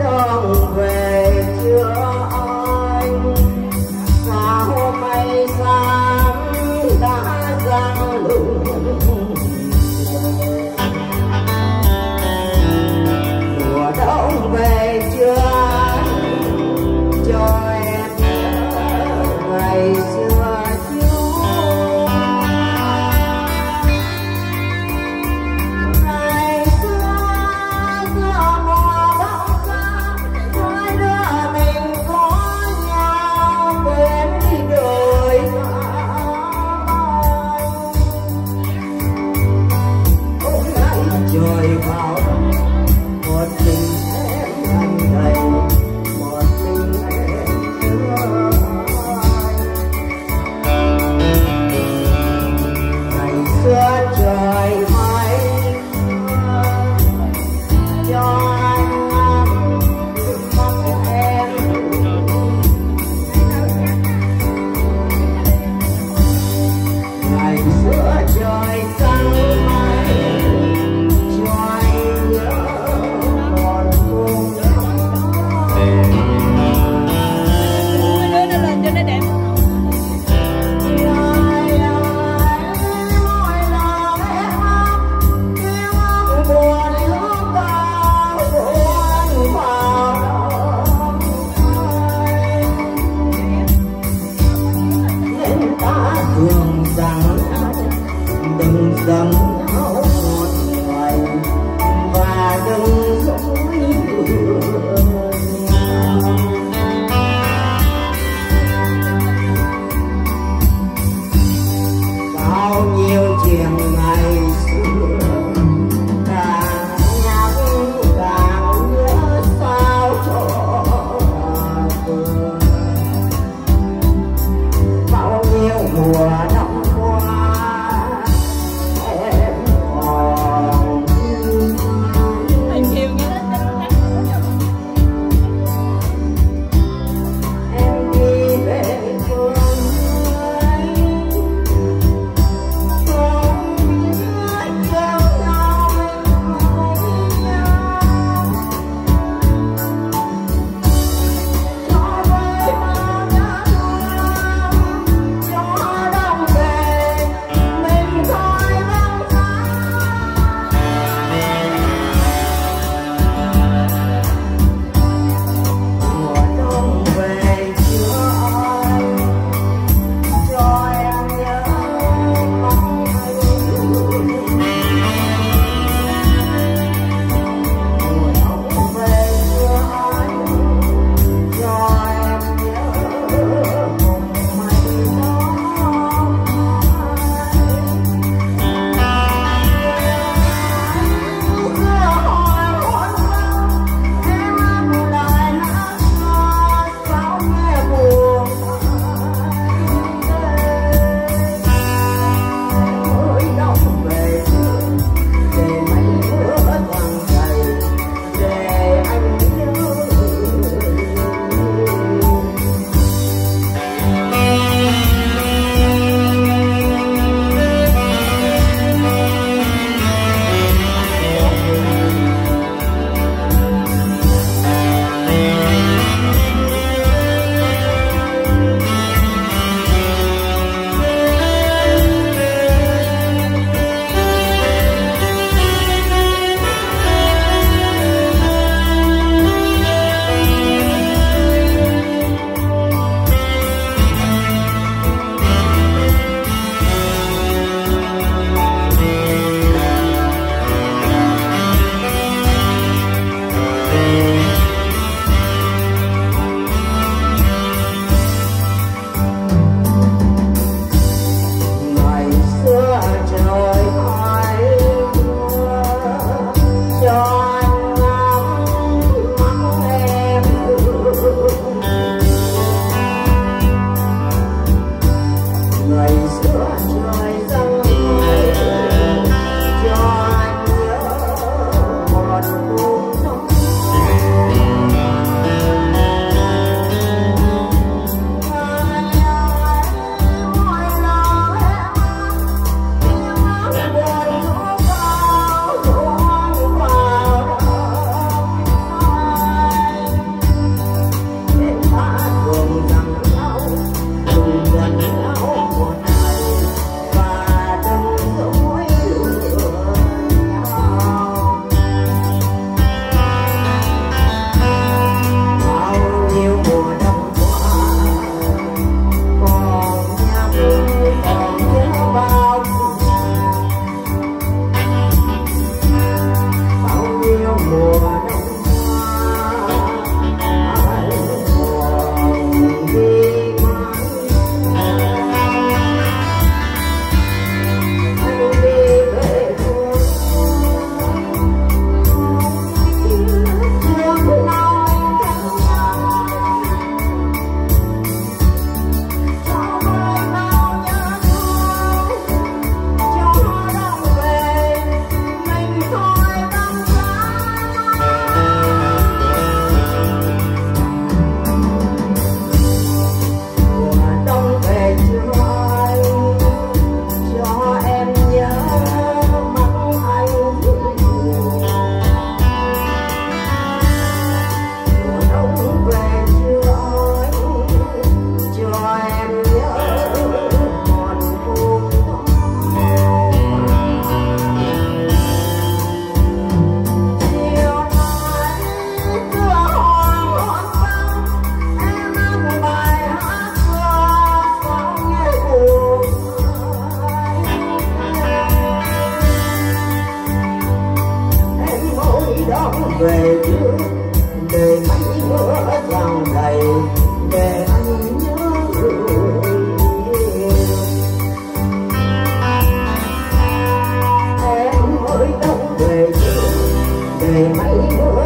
đón về về trước, để anh nhớ chào đầy, để anh nhớ em ơi đông về trước, để anh nhớ